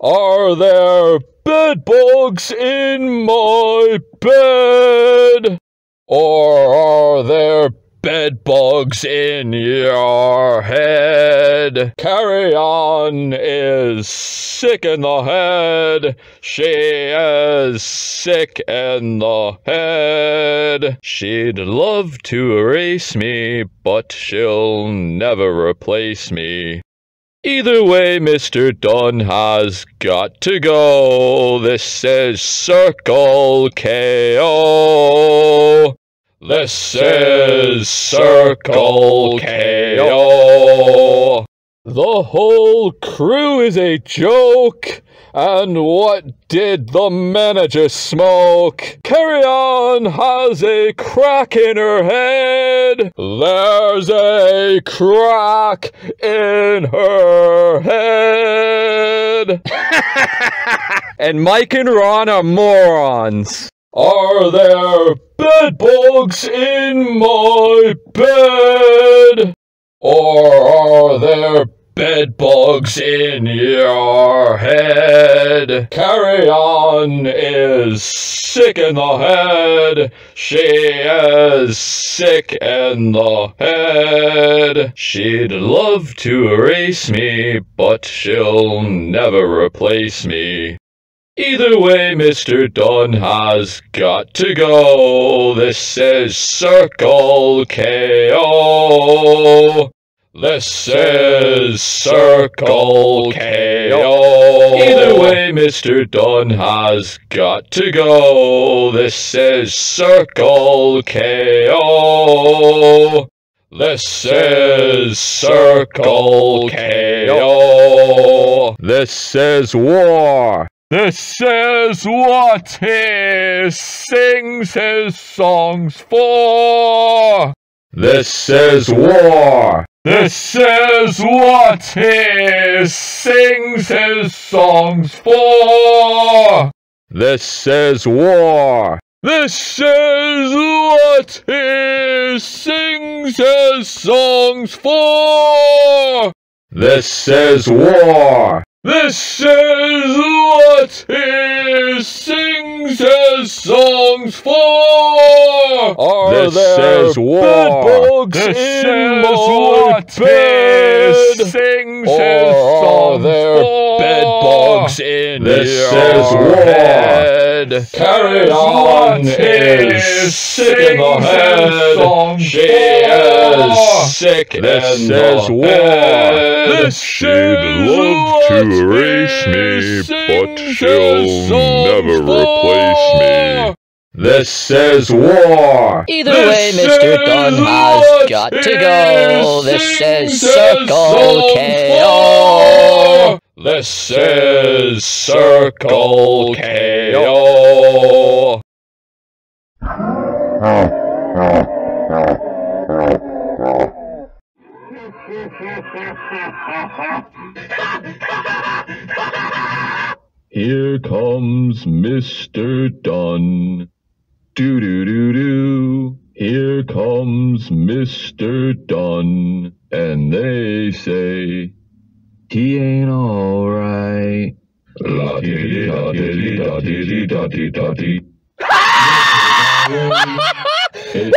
Are there bed bugs in my bed? Or are there bed bugs in your head? Carry on is sick in the head. She is sick in the head. She'd love to erase me, but she'll never replace me. Either way, Mr. Dunn has got to go. This is Circle KO. This is Circle KO. The whole crew is a joke. And what did the manager smoke? Carry on has a crack in her head. There's a crack in her head. and Mike and Ron are morons. Are there bed bugs in my bed? Or are there bed bugs in your head. Carry on is sick in the head. She is sick in the head. She'd love to erase me, but she'll never replace me. Either way, Mr. Dunn has got to go. This is Circle KO. This is Circle KO. Either way, Mr. Dunn has got to go. This is Circle KO. This is Circle KO. This is war. This is what he sings his songs for. This is war. This is what he sings his songs for. This is war. This is what he sings his songs for. This is war. This is what he sings his songs for. Are this there is war. this in my bed? He sings his songs are there bed bugs in this your head? Carry on is sick in the head. She is sick this in the war. head. This She'd love to erase me, but she'll never replace me. This is war. Either this way, Mr. Dunn has got to go. This is Circle KO. This is Circle KO. Here comes Mr. Dunn. Do do do do. Here comes Mr. Dunn. And they say, he ain't alright. La dee da dee da dee da dee da dee. is